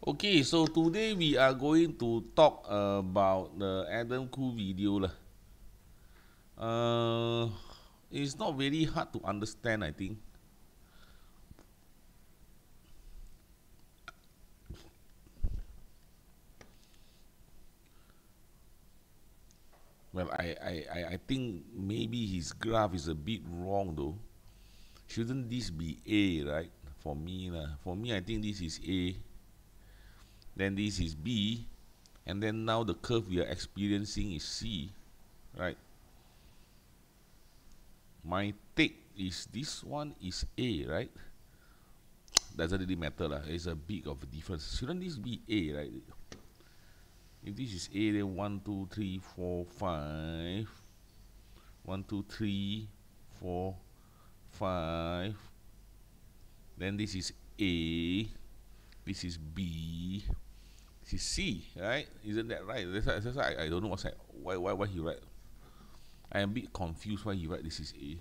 Okay, so today we are going to talk about the Adam Khoo video lah. Uh, it's not very hard to understand, I think. Well, I, I, I, think maybe his graph is a bit wrong though. Shouldn't this be A, right? For me, lah. For me, I think this is A then this is B and then now the curve we are experiencing is C right? My take is this one is A right? Doesn't really matter lah. it's a big of a difference. Shouldn't this be A right? If this is A then 1 2 3 4 5 1 2 3 4 5 then this is A this is B this is C, right? Isn't that right? That's that's why I, I don't know what's. Why, why, why he write. I am a bit confused why he write this is A.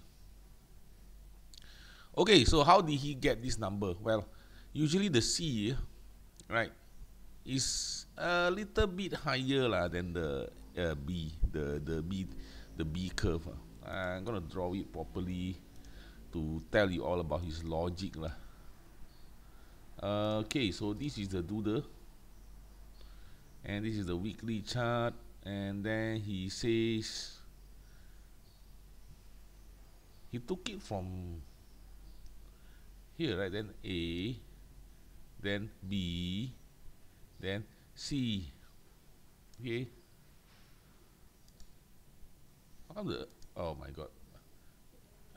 Okay, so how did he get this number? Well, usually the C, right, is a little bit higher lah than the uh, B, the the B, the B curve. Uh. I'm gonna draw it properly to tell you all about his logic lah. Okay, so this is the doodle. And this is the weekly chart. And then he says he took it from here right? Then A then B then C. Okay. How the oh my god.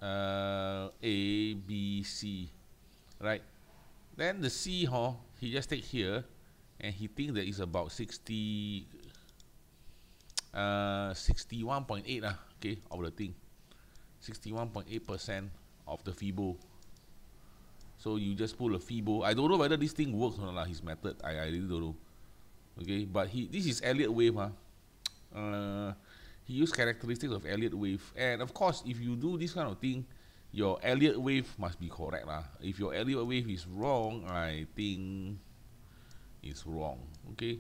Uh, A B C. Right then the C huh, he just take here and he think that it's about 60 uh 61.8 uh, okay of the thing. 61.8 percent of the FIBO so you just pull a FIBO I don't know whether this thing works or not his method. I, I really don't know. Okay but he this is Elliott wave huh? uh, he used characteristics of Elliott wave. And of course if you do this kind of thing your Elliott wave must be correct lah. if your Elliott wave is wrong I think it's wrong. Okay.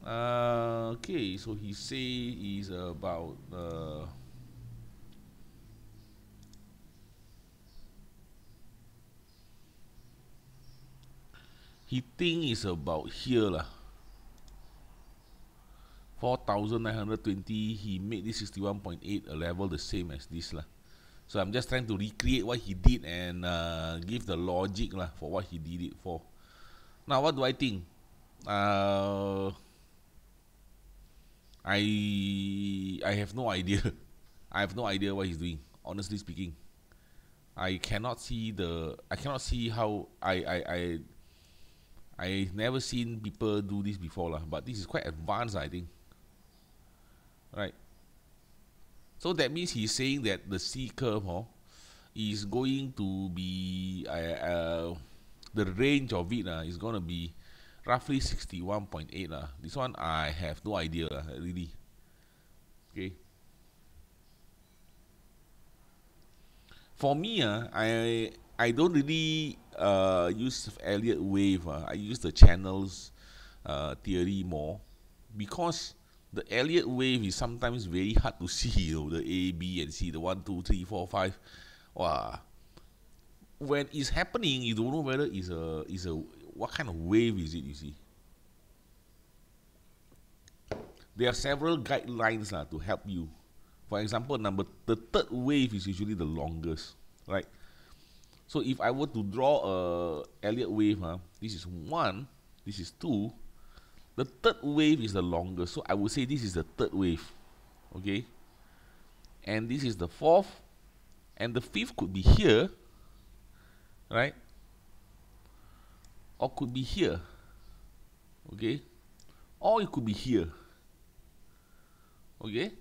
Uh, okay so he say is about uh, he think is about here lah. 4920 he made this 61.8 a level the same as this lah so I'm just trying to recreate what he did and uh, give the logic lah for what he did it for now, what do I think? Uh, I I have no idea. I have no idea what he's doing. Honestly speaking, I cannot see the. I cannot see how I I I. I never seen people do this before lah, but this is quite advanced, I think. Right. So that means he's saying that the C curve, oh, is going to be uh, uh the range of it uh, is going to be roughly 61.8 uh. this one I have no idea uh, really. Okay. For me uh, I I don't really uh, use Elliott wave uh, I use the channels uh, theory more because the Elliott wave is sometimes very hard to see you know, the A B and C the one two three four five wow when it's happening, you don't know whether it's a it's a what kind of wave is it. You see, there are several guidelines uh, to help you. For example, number the third wave is usually the longest, right? So if I were to draw a Elliott wave, uh, this is one, this is two. The third wave is the longest, so I would say this is the third wave, okay? And this is the fourth, and the fifth could be here, right? Or could be here. Okay? Or it could be here. Okay?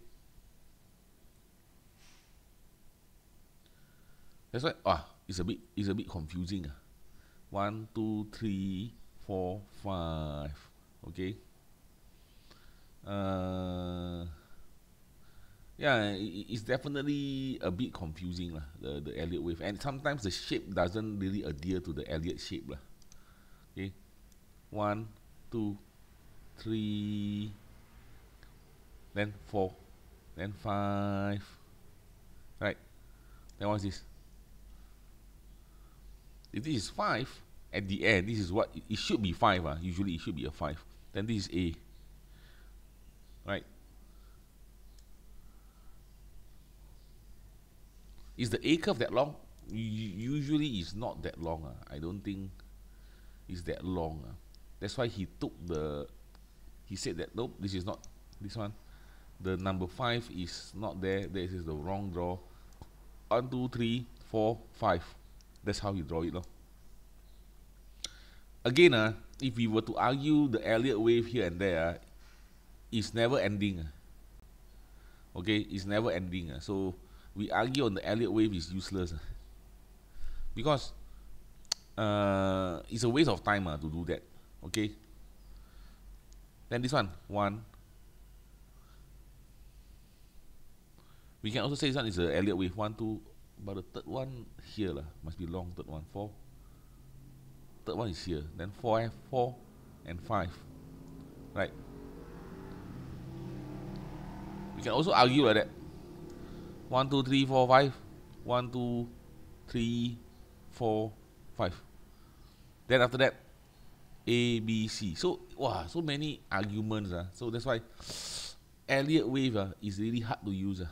That's why ah it's a bit it's a bit confusing ah. one two three four five okay uh yeah, it's definitely a bit confusing lah, the the Elliott wave, and sometimes the shape doesn't really adhere to the Elliott shape lah. Okay, one, two, three, then four, then five, right? Then what's this? If this is five, at the end, this is what it, it should be five. Uh, usually it should be a five. Then this is A. Right? Is the A curve that long? usually it's not that long. Uh. I don't think it's that long. Uh. That's why he took the, he said that, nope, this is not this one. The number 5 is not there. This is the wrong draw. One, two, three, four, five. That's how you draw it. No? Again, uh, if we were to argue the Elliott wave here and there, uh, it's never ending. Uh. Okay, it's never ending. Uh. So we argue on the Elliott wave is useless. Because uh, it's a waste of time uh, to do that okay then this one one we can also say this one is a Elliott wave one two but the third one here lah must be long third one four third one is here then four eh, four and five right we can also argue like that one two three four five one two three four, five. Then after that, A, B, C. So, wow, so many arguments. Uh. So that's why Elliott wave uh, is really hard to use. Uh.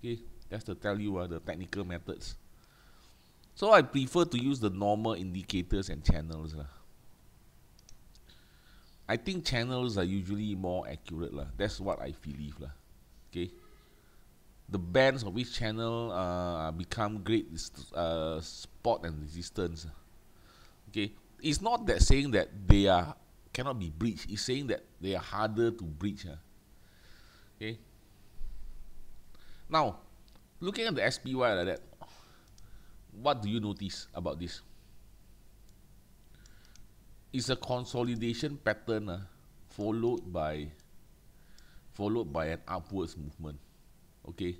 Okay, just to tell you uh, the technical methods. So I prefer to use the normal indicators and channels. Uh. I think channels are usually more accurate. Uh. That's what I believe. Uh. Okay the bands of each channel uh, become great uh, spot and resistance. Okay, it's not that saying that they are cannot be breached. It's saying that they are harder to breach. Okay. Now, looking at the SPY like that, what do you notice about this? It's a consolidation pattern uh, followed by followed by an upwards movement okay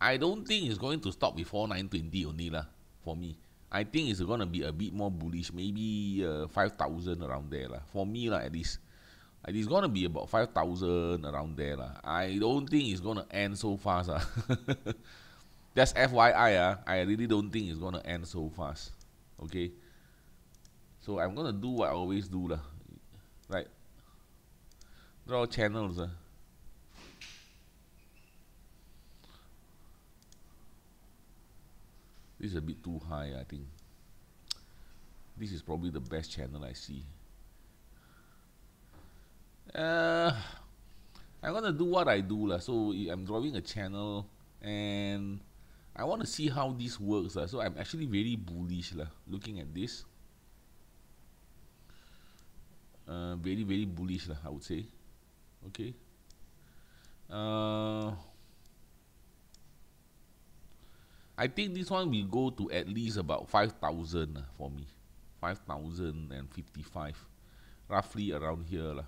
I don't think it's going to stop before 920 only lah for me I think it's going to be a bit more bullish maybe uh, 5,000 around there lah for me lah at least it's going to be about 5,000 around there lah I don't think it's going to end so fast ah. that's FYI ah. I really don't think it's to end so fast okay so I'm to do what I always do lah right draw channels ah. This is a bit too high, I think. This is probably the best channel I see. Uh, I'm gonna do what I do lah. So I'm drawing a channel and I want to see how this works lah. So I'm actually very bullish lah. Looking at this, uh, very very bullish lah. I would say. Okay. Uh, I think this one will go to at least about 5,000 uh, for me. 5,055. Roughly around here. Uh,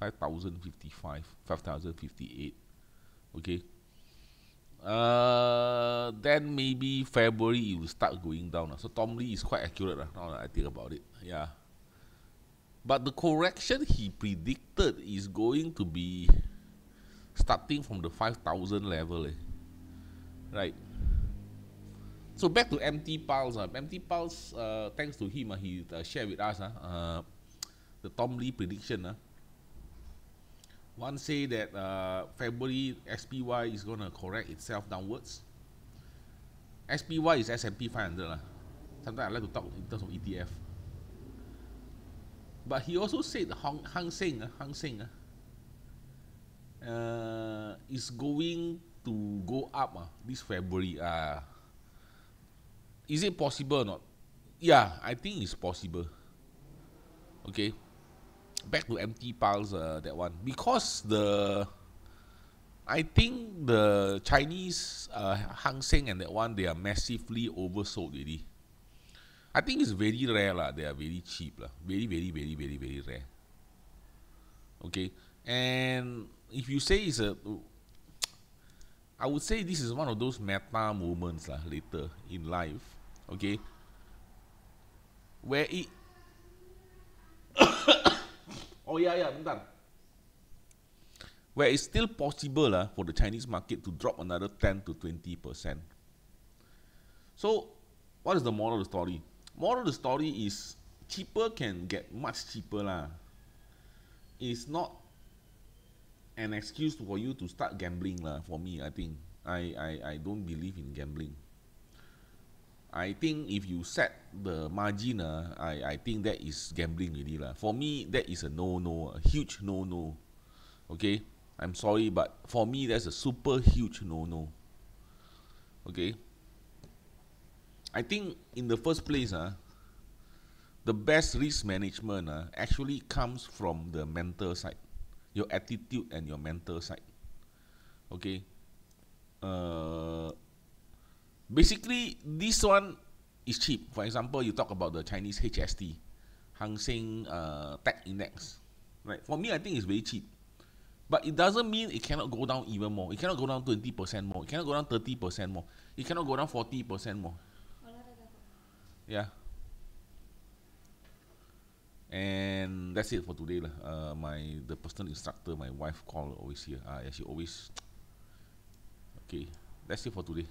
5,055. 5,058. Okay. Uh, then maybe February it will start going down. So Tom Lee is quite accurate uh, now that I think about it. Yeah. But the correction he predicted is going to be starting from the 5,000 level. Eh. Right. So back to MT Pulse. Uh, MT Pulse, uh, thanks to him, uh, he uh, shared with us uh, uh, the Tom Lee prediction. Uh. One say that uh, February SPY is going to correct itself downwards. SPY is S&P 500. Uh. Sometimes I like to talk in terms of ETF. But he also said Hang, Hang Seng, uh, Hang Seng uh, uh, is going to go up uh, this February. Uh, is it possible or not? Yeah, I think it's possible. Okay. Back to MT Pulse, uh, that one. Because the, I think the Chinese uh, Hang Seng and that one, they are massively oversold already. I think it's very rare lah. They are very cheap lah. Very, very, very, very, very rare. Okay. And if you say it's a I would say this is one of those meta moments lah, later in life, okay, where it Oh yeah, yeah, bentar. Where it's still possible uh, for the Chinese market to drop another 10 to 20%. So, what is the moral of the story? Moral of the story is cheaper can get much cheaper lah. It's not an excuse for you to start gambling lah. For me, I think I, I, I don't believe in gambling. I think if you set the margin, uh, I, I think that is gambling really lah. For me, that is a no-no, a huge no-no. Okay, I'm sorry, but for me, that's a super huge no-no. Okay. I think in the first place, uh, the best risk management uh, actually comes from the mental side, your attitude and your mental side. Okay. Uh, basically this one is cheap. For example, you talk about the Chinese HST, Hang Seng uh, Tech Index. Right. For me, I think it's very cheap. But it doesn't mean it cannot go down even more. It cannot go down 20% more. It cannot go down 30% more. It cannot go down 40% more. Yeah. And that's it for today. Lah. Uh, my the personal instructor, my wife call always here. Uh, she always okay. That's it for today.